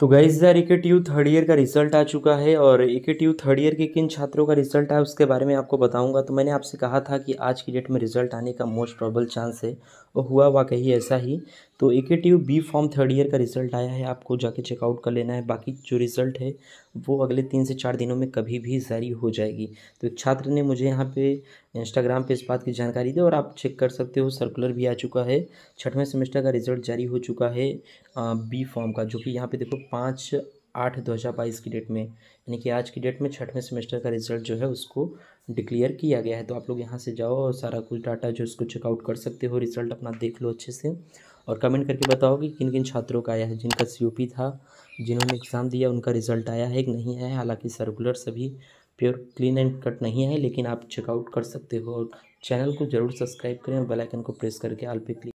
तो गाइज़ यार T U third year का रिज़ल्ट आ चुका है और A T U third year के किन छात्रों का रिज़ल्ट आया उसके बारे में आपको बताऊँगा। तो मैंने आपसे कहा था कि आज की डेट में रिज़ल्ट आने का मोस्ट प्रॉबल चांस है, और हुआ वाकई ऐसा ही। तो A K T U B pharm third year का रिज़ल्ट आया है, आपको जाके चेकआउट कर लेना है। बाकी जो रिज़ल्ट है, वो अगले तीन से चार दिनों में कभी भी जारी हो जाएगी। तो एक छात्र ने मुझे यहाँ पे इंस्टाग्राम पे इस बात की जानकारी दी और आप चेक कर सकते हो सर्कुलर भी आ चुका है। छठवें सेमेस्टर का रिज़ल्ट जारी हो चुका है बी फॉर्म का, जो कि यहाँ पर देखो पाँच आठ दो हज़ार बाईस की डेट में, यानी कि आज की डेट में छठवें सेमेस्टर का रिज़ल्ट जो है उसको डिक्लेयर किया गया है। तो आप लोग यहाँ से जाओ और सारा कुछ डाटा जो उसको चेकआउट कर सकते हो रिज़ल्ट अपना देख लो अच्छे से। और कमेंट करके बताओ कि किन किन छात्रों का आया है, जिनका सी था, जिन्होंने एग्ज़ाम दिया, उनका रिज़ल्ट आया है कि नहीं आया है? हालाँकि सर्कुलर सभी प्योर क्लीन एंड कट नहीं है, लेकिन आप चेकआउट कर सकते हो और चैनल को ज़रूर सब्सक्राइब करें और बेल आइकन को प्रेस करके आल पे क्लिक